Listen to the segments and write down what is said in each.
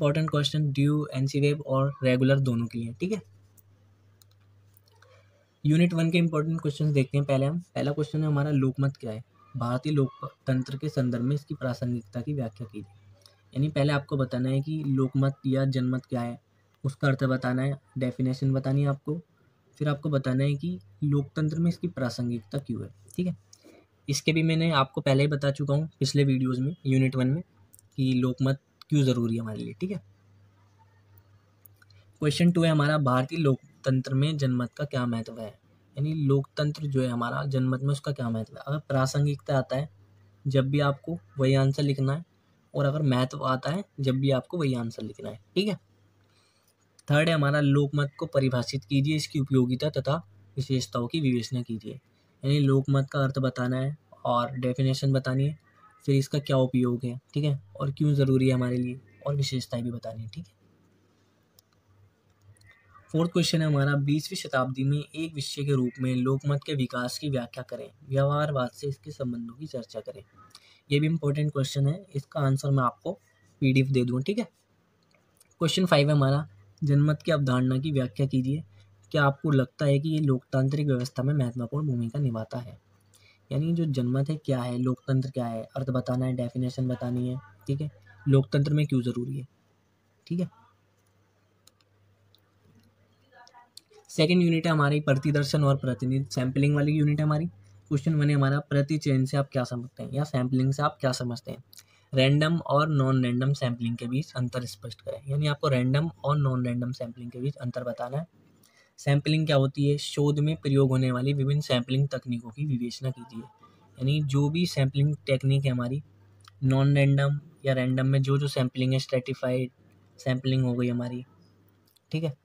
Important question DU NCWEB और regular दोनों के लिए, ठीक है? यूनिट वन के इंपॉर्टेंट क्वेश्चन देखते हैं पहले हम। पहला क्वेश्चन है, हमारा लोकमत क्या है? भारतीय लोकतंत्र के संदर्भ में इसकी प्रासंगिकता की व्याख्या कीजिए यानी पहले आपको बताना है कि लोकमत या जनमत क्या है, उसका अर्थ बताना है डेफिनेशन बतानी है आपको। फिर आपको बताना है कि लोकतंत्र में इसकी प्रासंगिकता क्यों है, ठीक है? इसके भी मैंने आपको पहले ही बता चुका हूँ पिछले वीडियोज़ में यूनिट वन में, कि लोकमत क्यों ज़रूरी है हमारे लिए, ठीक है? क्वेश्चन टू है, हमारा भारतीय लोकतंत्र में जनमत का क्या महत्व है? यानी लोकतंत्र जो है, हमारा जनमत में उसका क्या महत्व है? अगर प्रासंगिकता आता है, जब भी आपको वही आंसर लिखना है, और अगर महत्व आता है, जब भी आपको वही आंसर लिखना है, ठीक है? थर्ड है, हमारा लोकमत को परिभाषित कीजिए, इसकी उपयोगिता तथा विशेषताओं की विवेचना कीजिए। यानी लोकमत का अर्थ बताना है, और डेफिनेशन बतानी है फिर इसका क्या उपयोग है, ठीक है? और क्यों ज़रूरी है हमारे लिए? और विशेषताएँ भी बतानी है, ठीक है? फोर्थ क्वेश्चन है हमारा, बीसवीं शताब्दी में एक विषय के रूप में लोकमत के विकास की व्याख्या करें। व्यवहारवाद से इसके संबंधों की चर्चा करें। ये भी इम्पोर्टेंट क्वेश्चन है, इसका आंसर मैं आपको पीडीएफ दे दूँ, ठीक है? क्वेश्चन फाइव है हमारा, जनमत की अवधारणा की व्याख्या कीजिए। क्या आपको लगता है कि ये लोकतांत्रिक व्यवस्था में महत्वपूर्ण भूमिका निभाता है? यानी जो जनमत है, क्या है, लोकतंत्र क्या है, अर्थ बताना है डेफिनेशन बतानी है, ठीक है? लोकतंत्र में क्यों ज़रूरी है? ठीक है? सेकेंड यूनिट है हमारी प्रतिदर्शन और प्रतिनिधि सैम्पलिंग वाली यूनिट है हमारी। क्वेश्चन बने हमारा प्रति चयन से आप क्या समझते हैं या सैम्पलिंग से आप क्या समझते हैं? रैंडम और नॉन रैंडम सैम्पलिंग के बीच अंतर स्पष्ट करें। यानी आपको रैंडम और नॉन रैंडम सैम्पलिंग के बीच अंतर बताना है। सैम्पलिंग क्या होती है? शोध में प्रयोग होने वाली विभिन्न सैम्पलिंग तकनीकों की विवेचना कीजिए यानी जो भी सैम्पलिंग टेक्निक है हमारी नॉन रैंडम या रैंडम में जो जो सैम्पलिंग है स्ट्रेटिफाइड सैम्पलिंग हो गई हमारी, ठीक है?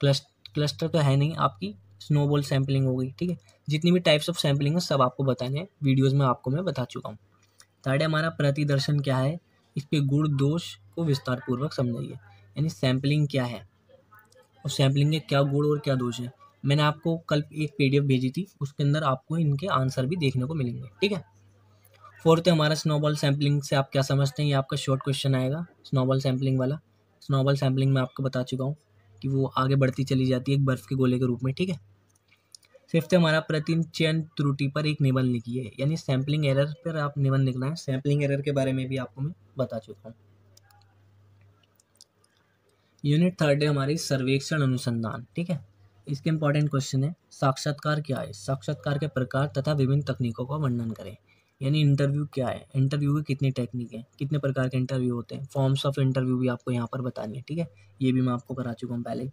क्लस्ट क्लस्टर तो है नहीं, आपकी स्नोबॉल सैम्पलिंग हो गई, ठीक है? जितनी भी टाइप्स ऑफ़ सैम्पलिंग है, सब आपको बताने हैं। वीडियोज़ में आपको मैं बता चुका हूँ। थर्ड हमारा प्रतिदर्शन क्या है? इसके गुण दोष को विस्तारपूर्वक समझाइए। यानी सैम्पलिंग क्या है? और सैम्पलिंग के क्या गुण और क्या दोष है? मैंने आपको कल एक पीडीएफ भेजी थी, उसके अंदर आपको इनके आंसर भी देखने को मिलेंगे, ठीक है? फोर्थ है हमारा स्नोबॉल सैम्पलिंग से आप क्या समझते हैं? ये आपका शॉर्ट क्वेश्चन आएगा स्नोबॉल सैम्पलिंग वाला। स्नोबॉल सैम्पलिंग में आपको बता चुका हूँ कि वो आगे बढ़ती चली जाती है एक बर्फ़ के गोले के रूप में, ठीक है? फिफ्थ हमारा प्रतिम चयन त्रुटि पर एक निबंध लिखिए, यानी सैम्पलिंग एरर पर आप निबंध लिखना है। सैम्पलिंग एरर के बारे में भी आपको मैं बता चुका हूँ। यूनिट थर्ड है हमारी सर्वेक्षण अनुसंधान, ठीक है? इसके इंपॉर्टेंट क्वेश्चन है, साक्षात्कार क्या है? साक्षात्कार के प्रकार तथा विभिन्न तकनीकों का वर्णन करें। यानी इंटरव्यू क्या है? इंटरव्यू की कितनी टेक्निक है? कितने प्रकार के इंटरव्यू होते हैं? फॉर्म्स ऑफ़ इंटरव्यू भी आपको यहाँ पर बतानी है, ठीक है? ये भी मैं आपको करा चुका हूँ पहले ही।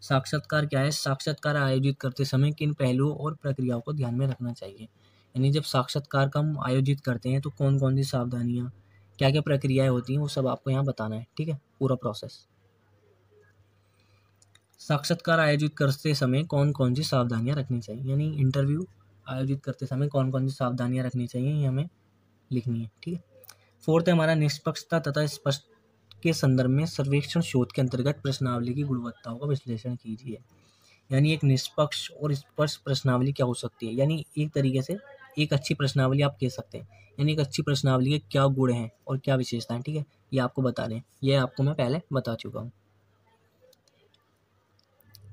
साक्षात्कार क्या है? साक्षात्कार आयोजित करते समय किन पहलुओं और प्रक्रियाओं को ध्यान में रखना चाहिए? यानी जब साक्षात्कार का हम आयोजित करते हैं तो कौन कौन सी सावधानियाँ क्या क्या प्रक्रियाएँ होती हैं, वो सब आपको यहाँ बताना है, ठीक है? पूरा प्रोसेस साक्षात्कार आयोजित करते समय कौन कौन सी सावधानियाँ रखनी चाहिए? यानी इंटरव्यू आयोजित करते समय कौन कौन सी सावधानियाँ रखनी चाहिए, ये हमें लिखनी है, ठीक है? फोर्थ है हमारा निष्पक्षता तथा स्पष्ट के संदर्भ में सर्वेक्षण शोध के अंतर्गत प्रश्नावली की गुणवत्ताओं का विश्लेषण कीजिए। यानी एक निष्पक्ष और स्पष्ट प्रश्नावली क्या हो सकती है? यानी एक तरीके से एक अच्छी प्रश्नावली आप कह सकते हैं। यानी एक अच्छी प्रश्नावली के क्या गुण हैं और क्या विशेषताएँ, ठीक है? ये आपको बता दें ये आपको मैं पहले बता चुका हूँ।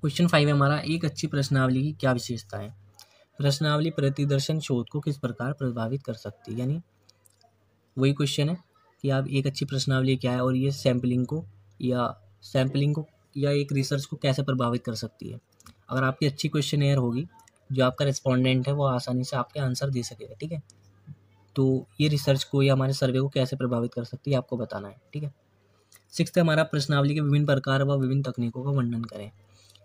क्वेश्चन फाइव है हमारा, एक अच्छी प्रश्नावली की क्या विशेषता है प्रश्नावली प्रतिदर्शन शोध को किस प्रकार प्रभावित कर सकती है? यानी वही क्वेश्चन है कि आप एक अच्छी प्रश्नावली क्या है और ये सैम्पलिंग को या सैम्पलिंग को या एक रिसर्च को कैसे प्रभावित कर सकती है? अगर आपकी अच्छी क्वेश्चन एयर होगी, जो आपका रिस्पॉन्डेंट है, वो आसानी से आपके आंसर दे सकेगा, ठीक है? तो ये रिसर्च को या हमारे सर्वे को कैसे प्रभावित कर सकती है, आपको बताना है, ठीक है? सिक्स हमारा प्रश्नावली के विभिन्न प्रकार व विभिन्न तकनीकों का वर्णन करें।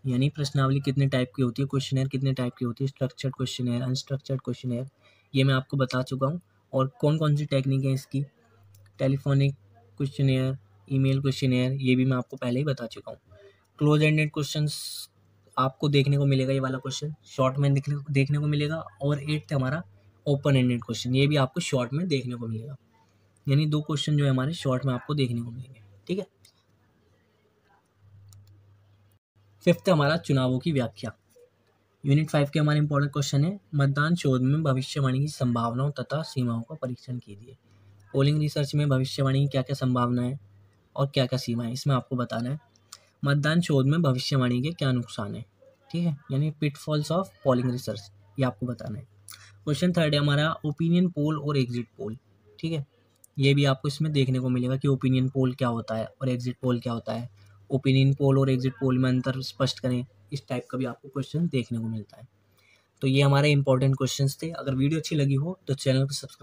यानी प्रश्नावली कितने टाइप की होती है क्वेश्चन कितने टाइप की होती है स्ट्रक्चर्ड क्वेश्चन अनस्ट्रक्चर्ड क्वेश्चन ये मैं आपको बता चुका हूँ। और कौन कौन सी टेक्निक है इसकी? टेलीफोनिक क्वेश्चन ईमेल क्वेश्चन ये भी मैं आपको पहले ही बता चुका हूँ। क्लोज एंडेड क्वेश्चन आपको देखने को मिलेगा, ये वाला क्वेश्चन शॉर्ट में देखने को मिलेगा। और एट्थ हमारा ओपन एंडेड क्वेश्चन ये भी आपको शॉर्ट में देखने को मिलेगा। यानी दो क्वेश्चन जो है हमारे शॉर्ट में आपको देखने को मिलेंगे, ठीक है? फिफ्थ हमारा चुनावों की व्याख्या। यूनिट फाइव के हमारे इंपॉर्टेंट क्वेश्चन है, मतदान शोध में भविष्यवाणी की संभावनाओं तथा सीमाओं का परीक्षण कीजिए। पोलिंग रिसर्च में भविष्यवाणी की क्या क्या संभावना है और क्या क्या सीमा है, इसमें आपको बताना है। मतदान शोध में भविष्यवाणी के क्या नुकसान है, ठीक है? यानी पिटफॉल्स ऑफ़ पोलिंग रिसर्च ये आपको बताना है। क्वेश्चन थर्ड है हमारा ओपिनियन पोल और एग्जिट पोल ठीक है? ये भी आपको इसमें देखने को मिलेगा कि ओपिनियन पोल क्या होता है और एग्जिट पोल क्या होता है। ओपिनियन पोल और एग्जिट पोल में अंतर स्पष्ट करें, इस टाइप का भी आपको क्वेश्चन देखने को मिलता है। तो ये हमारे इंपॉर्टेंट क्वेश्चन थे। अगर वीडियो अच्छी लगी हो तो चैनल को सब्सक्राइब